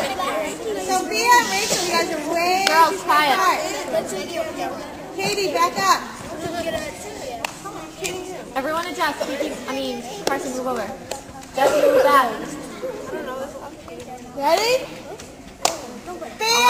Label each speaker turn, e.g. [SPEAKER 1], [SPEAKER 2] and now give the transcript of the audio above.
[SPEAKER 1] Sophia Rachel, you guys are way
[SPEAKER 2] Girls, quiet.
[SPEAKER 1] apart. Katie, back up.
[SPEAKER 2] Everyone adjust. Katie, I mean, Carson, move over. Jesse, move back.
[SPEAKER 1] Ready? Bam!